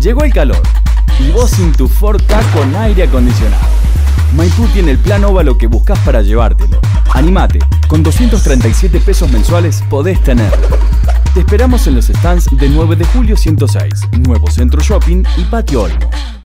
Llegó el calor y vos sin tu Ford K con aire acondicionado. Maipú tiene el plan óvalo que buscas para llevártelo. Animate, con 237 pesos mensuales podés tenerlo. Te esperamos en los stands de 9 de julio 106, Nuevo Centro Shopping y Patio Olmo.